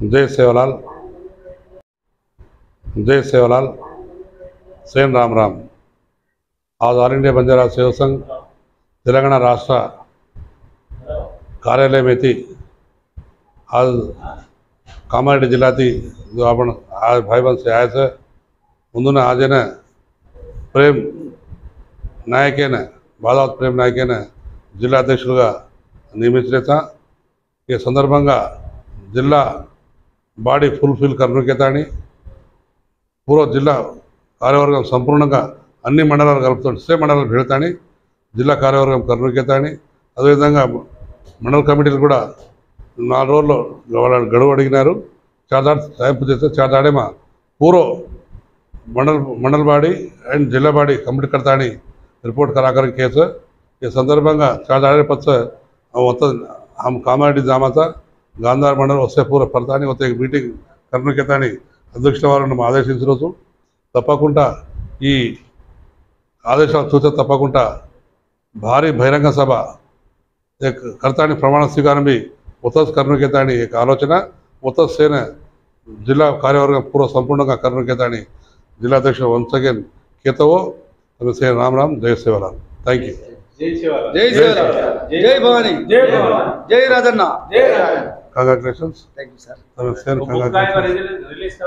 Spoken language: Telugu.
जय सेवालाल जय सेवालाल सेन राम राम आज ऑल इंडिया बंजारा सेवा संघ तेलंगाना राष्ट्र कार्यालय में थी आज कामारेड्डी जिला थी जो अपन आज भाई बहन से आए थे उन्होंने आज है ప్రేమ్ నాయకేన బాదావత్ ప్రేమ్ నాయకేన జిల్లా అధ్యక్షులుగా నియమించిన ఈ సందర్భంగా జిల్లా బాడీ ఫుల్ఫిల్ కర్ణుకేతాని పూర్వ జిల్లా కార్యవర్గం సంపూర్ణంగా అన్ని మండలాలు కలుపుతాడు స్టే మండలాలు పెడతాని జిల్లా కార్యవర్గం కర్ణుకేతాని అదేవిధంగా మండల కమిటీలు కూడా నాలుగు రోజులు వాళ్ళు గడువు అడిగినారు. చాదాడ సాయింపు చేస్తే చాదాడే మా పూర్వ మండల్ మండల్ బాడీ అండ్ జిల్లా బాడీ కమిటీ కడతా అని రిపోర్ట్ కరాకర కేసు. ఈ సందర్భంగా చాదాడే పచ్చ మొత్తం ఆమె కామారెడ్డి జామాత గాంధార్ మండలం వస్తే పూర్వ ఫలితాన్ని ఒక మీటింగ్ కర్ణకేతాన్ని అధ్యక్షుల వారిని ఆదేశించరోజు తప్పకుండా ఈ ఆదేశాలు చూస్తే తప్పకుండా భారీ బహిరంగ సభ కర్తాని ప్రమాణ స్వీకారం ఉత్తస్ కర్ణకేతాని ఆలోచన ఉత్తస్ సేన జిల్లా కార్యవర్గం పూర్వ సంపూర్ణంగా కర్ణకేతాని జిల్లా అధ్యక్షుడు వన్స్ అగైన్ కేతవో తమ సేన రామ్ రామ్ జయ శివరామ్. థ్యాంక్ యూ జై శివరా జై శివరామ్. జై భవానీ. జై రాజన్న. జై Rajanna. Congratulations thank you sir నమస్తే కంగ్రాచులేషన్స్